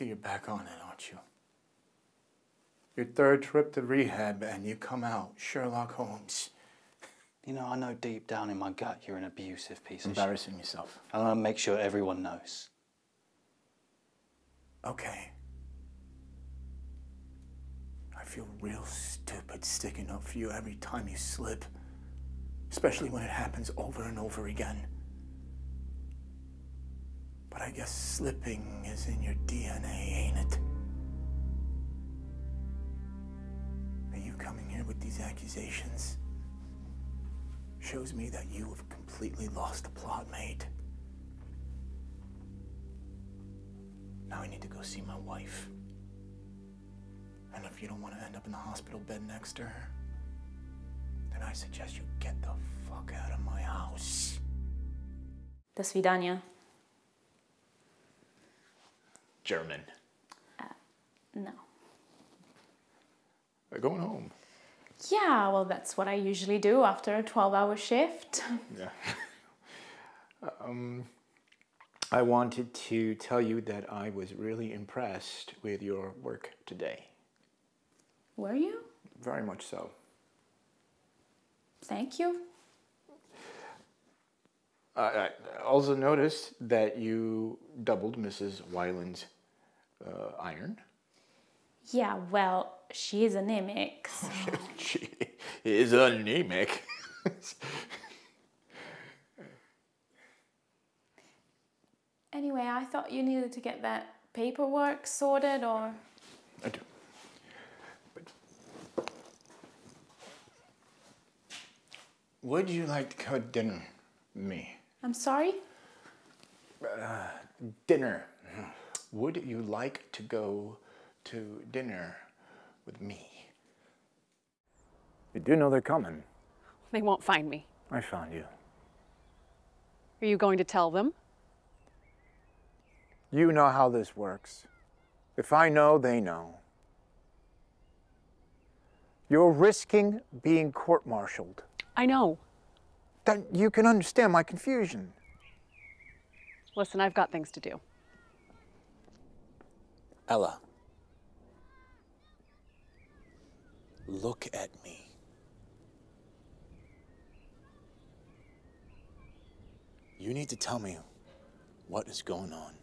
see you're back on it, aren't you? Your third trip to rehab and you come out Sherlock Holmes. You know, I know deep down in my gut you're an abusive piece of shit. Embarrassing yourself. And I'll make sure everyone knows. Okay. I feel real stupid sticking up for you every time you slip. Especially when it happens over and over again. But I guess slipping is in your DNA, ain't it? Are you coming here with these accusations? Shows me that you have completely lost the plot, mate. Now I need to go see my wife. And if you don't want to end up in the hospital bed next to her, then I suggest you get the fuck out of my house. Do svidania. German. No. We're going home. Yeah, well, that's what I usually do after a 12 hour shift. Yeah. um, I wanted to tell you that I was really impressed with your work today. Were you? Very much so. Thank you. I I also noticed that you doubled Mrs. Wyland's uh, iron. Yeah, well, she is anemic. So. She is anemic. anyway, I thought you needed to get that paperwork sorted or. I do. But would you like to go to dinner with me? I'm sorry? Dinner. Would you like to go to dinner with me? You do know they're coming. They won't find me. I found you. Are you going to tell them? You know how this works. If I know, they know. You're risking being court martialed. I know. Then you can understand my confusion. Listen, I've got things to do. Ella. Look at me. You need to tell me what is going on.